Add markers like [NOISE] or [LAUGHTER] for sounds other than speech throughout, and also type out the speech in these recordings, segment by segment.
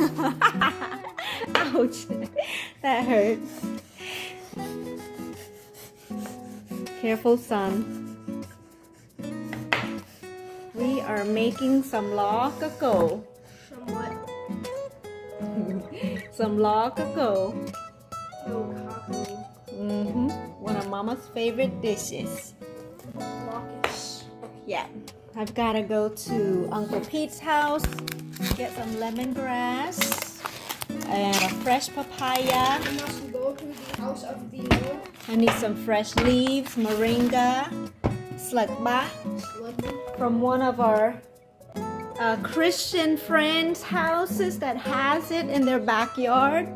[LAUGHS] Ouch. that hurts. Careful, son. We are making Somlaw. Somewhat. [LAUGHS] Somlaw Kharkoh. No cockle. Mm-hmm. One of Mama's favorite dishes. Locus. Yeah. I've got to go to Uncle Pete's house, get some lemongrass and a fresh papaya. We must go to the house of the. I need some fresh leaves, moringa, Slugma. from one of our uh, Christian friends' houses that has it in their backyard.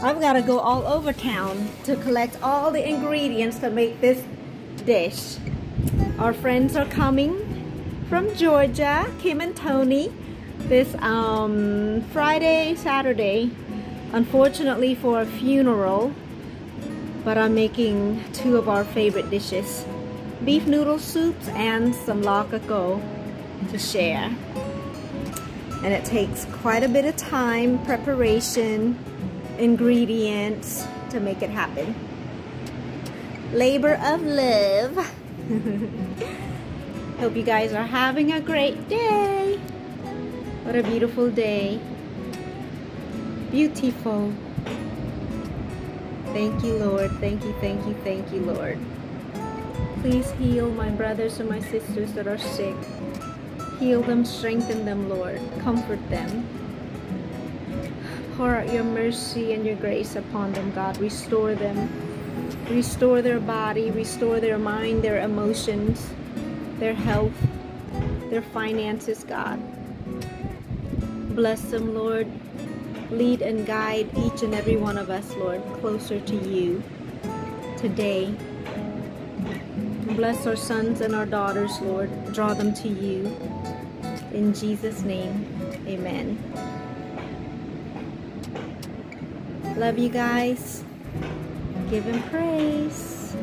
I've got to go all over town to collect all the ingredients to make this dish. Our friends are coming from Georgia, Kim and Tony, this um, Friday, Saturday, unfortunately for a funeral, but I'm making two of our favorite dishes, beef noodle soups and Somlaw Kharkoh to share. And it takes quite a bit of time, preparation, ingredients to make it happen. Labor of love. [LAUGHS] Hope you guys are having a great day. What a beautiful day. Beautiful. Thank you, Lord. Thank you, thank you, thank you, Lord. Please heal my brothers and my sisters that are sick. Heal them, strengthen them, Lord. Comfort them. Pour out your mercy and your grace upon them, God. Restore them. Restore their body, restore their mind, their emotions, their health, their finances, God. Bless them, Lord. Lead and guide each and every one of us, Lord, closer to you today. Bless our sons and our daughters, Lord. Draw them to you. In Jesus' name, amen. Love you guys give him praise.